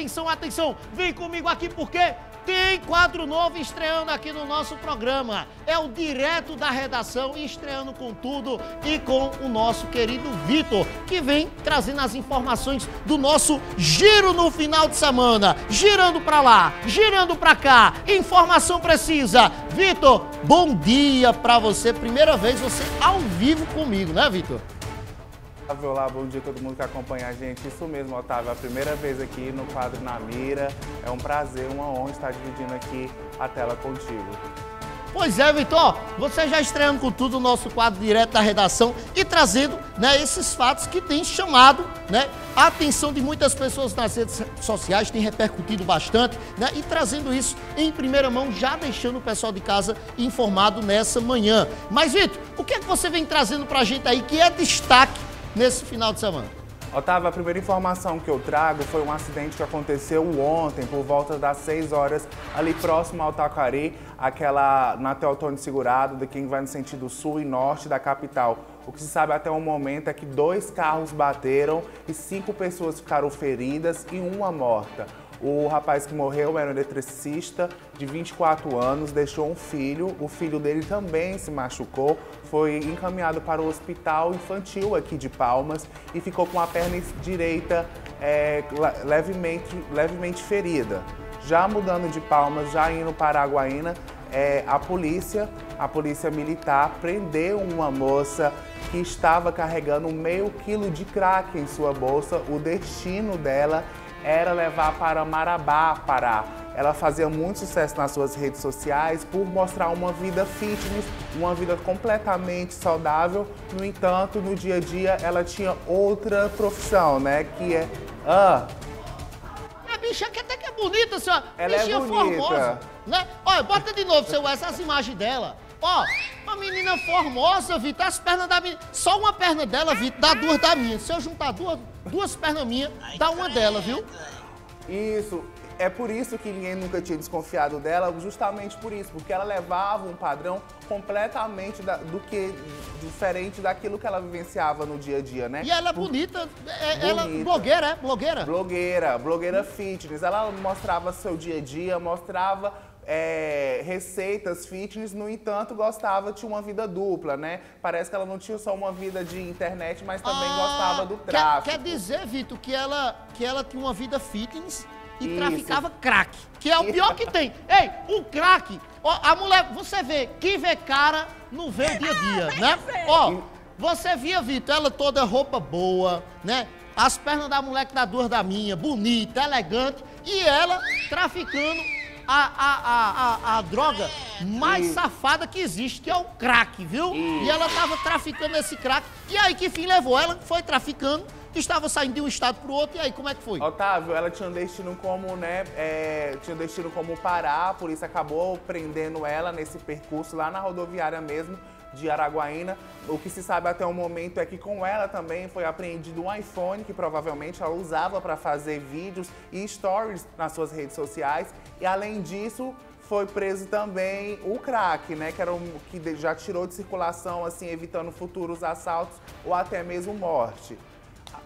atenção, atenção. Vem comigo aqui porque tem quadro novo estreando aqui no nosso programa. É o Direto da Redação, estreando com tudo e com o nosso querido Vitor, que vem trazendo as informações do nosso giro no final de semana. Girando para lá, girando para cá, informação precisa. Vitor, bom dia para você. Primeira vez você ao vivo comigo, né, Vitor? Olá, bom dia a todo mundo que acompanha a gente. Isso mesmo, Otávio, a primeira vez aqui no quadro Na Mira. É um prazer, uma honra estar dividindo aqui a tela contigo. Pois é, Vitor, você já estreando com tudo o nosso quadro direto da redação e trazendo né, esses fatos que têm chamado né, a atenção de muitas pessoas nas redes sociais, tem repercutido bastante, né, e trazendo isso em primeira mão, já deixando o pessoal de casa informado nessa manhã. Mas, Vitor, o que é que você vem trazendo para a gente aí que é destaque nesse final de semana? Otávio, a primeira informação que eu trago foi um acidente que aconteceu ontem, por volta das 6 horas, ali próximo ao Taquari, aquela na Teotônio Segurado, de quem vai no sentido sul e norte da capital. O que se sabe até o momento é que dois carros bateram e cinco pessoas ficaram feridas e uma morta. O rapaz que morreu era um eletricista de 24 anos, deixou um filho, o filho dele também se machucou, foi encaminhado para o hospital infantil aqui de Palmas e ficou com a perna direita é, levemente, levemente ferida. Já mudando de Palmas, já indo para Aguaína, é, a polícia, a polícia militar prendeu uma moça que estava carregando meio quilo de crack em sua bolsa. O destino dela era levar para Marabá, Pará. Ela fazia muito sucesso nas suas redes sociais por mostrar uma vida fitness, uma vida completamente saudável. No entanto, no dia a dia, ela tinha outra profissão, né? Que é. Ah, a bicha que até que é bonita, senhora. Ela é Bichinha bonita. formosa. Né? Olha, bota de novo, seu Wes, as imagens dela. Ó, uma menina formosa, Vitor, as pernas da menina. Só uma perna dela, Vitor, dá duas da minha. Se eu juntar duas, duas pernas minhas, dá uma dela, viu? Isso. É por isso que ninguém nunca tinha desconfiado dela, justamente por isso, porque ela levava um padrão completamente da, do que diferente daquilo que ela vivenciava no dia a dia, né? E ela é bonita, é, ela blogueira, é? Blogueira? Blogueira, blogueira fitness. Ela mostrava seu dia a dia, mostrava é, receitas fitness, no entanto, gostava de uma vida dupla, né? Parece que ela não tinha só uma vida de internet, mas também ah, gostava do tráfico. Quer, quer dizer, Vitor, que ela, que ela tinha uma vida fitness e Isso. traficava crack, que é o pior que tem. Ei, o crack, ó, a mulher, você vê, quem vê cara não vê o dia a dia, né? Ó, você via, Vitor, ela toda roupa boa, né? As pernas da mulher que dá duas da minha, bonita, elegante, e ela traficando a, a, a, a, droga mais e... safada que existe, que é o crack, viu? E, e ela estava traficando esse crack. E aí, que fim levou? Ela foi traficando, estava saindo de um estado para o outro, e aí, como é que foi? Otávio, ela tinha um destino como, né, é, tinha um destino como parar, por isso acabou prendendo ela nesse percurso lá na rodoviária mesmo, de Araguaína. O que se sabe até o momento é que com ela também foi apreendido um iPhone que provavelmente ela usava para fazer vídeos e stories nas suas redes sociais. E além disso, foi preso também o crack, né, que era um que já tirou de circulação assim, evitando futuros assaltos ou até mesmo morte.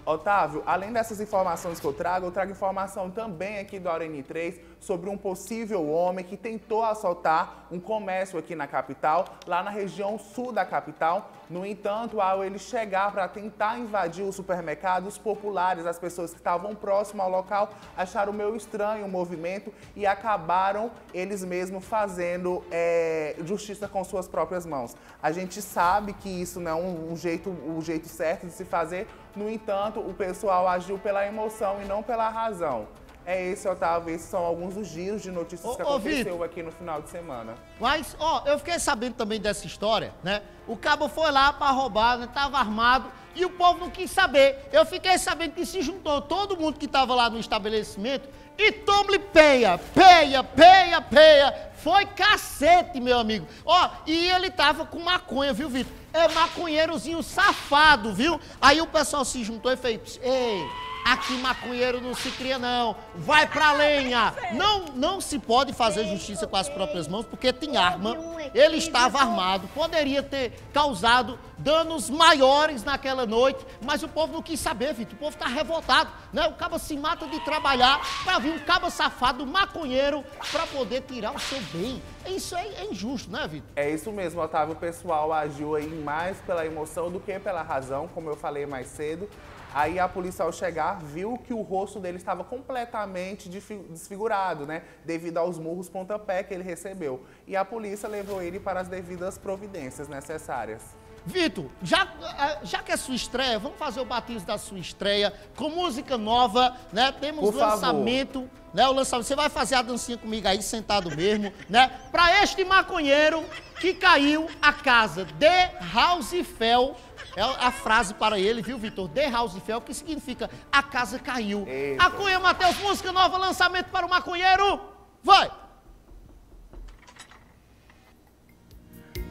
Otávio, além dessas informações que eu trago, eu trago informação também aqui do ARN3 sobre um possível homem que tentou assaltar um comércio aqui na capital, lá na região sul da capital. No entanto, ao ele chegar para tentar invadir os supermercados populares, as pessoas que estavam próximas ao local acharam meio estranho o movimento e acabaram eles mesmos fazendo é, justiça com suas próprias mãos. A gente sabe que isso não é um, um jeito, o um jeito certo de se fazer, no entanto, o pessoal agiu pela emoção e não pela razão. É esse, Otávio, esses são alguns dos giros de notícias ô, que aconteceu ô, aqui no final de semana. Mas, ó, eu fiquei sabendo também dessa história, né? O cabo foi lá para roubar, né? Tava armado e o povo não quis saber. Eu fiquei sabendo que se juntou todo mundo que tava lá no estabelecimento e tome peia, peia, peia, peia. Foi cacete, meu amigo. Ó, e ele tava com maconha, viu, Vitor? É maconheirozinho safado, viu? Aí o pessoal se juntou e fez, ei, Aqui maconheiro não se cria não. Vai pra lenha. Não, não se pode fazer justiça com as próprias mãos porque tem arma. Ele estava armado, poderia ter causado danos maiores naquela noite, mas o povo não quis saber, Vitor. O povo tá revoltado, né? O cabo se mata de trabalhar para vir um cabo safado, maconheiro, para poder tirar o seu bem. Isso é, é injusto, né, Vitor? É isso mesmo, Otávio. O pessoal agiu aí mais pela emoção do que pela razão, como eu falei mais cedo. Aí a polícia, ao chegar, viu que o rosto dele estava completamente desfigurado, né? Devido aos murros pontapé que ele recebeu. E a polícia levou ele para as devidas providências necessárias. Vitor, já, eh, já que é sua estreia, vamos fazer o batismo da sua estreia com música nova, né? Temos Por lançamento, favor. né? O lançamento. Você vai fazer a dancinha comigo aí, sentado mesmo, né? Para este maconheiro que caiu a casa de Roosevelt, é a frase para ele, viu, Vitor? De Roosevelt, que significa a casa caiu. Eita. A Cunha Matheus, música nova, lançamento para o maconheiro. Vai!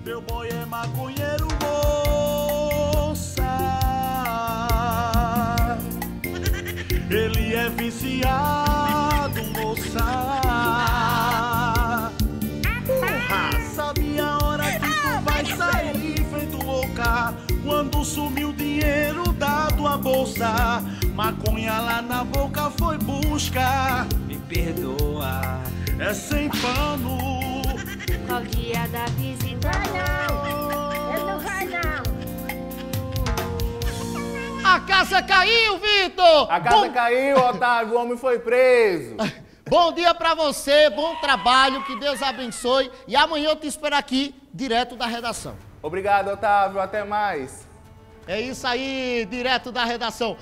Meu boy é maconheiro, moça. Ele é viciado, moça. Bolsa. Maconha lá na boca foi busca. Me perdoa, é sem pano. Qual dia da visita? Vai não! Ele não vai não! A casa caiu, Vitor! A casa bom... caiu, Otávio, o homem foi preso. bom dia pra você, bom trabalho, que Deus abençoe. E amanhã eu te espero aqui, direto da redação. Obrigado, Otávio, até mais. É isso aí, direto da redação.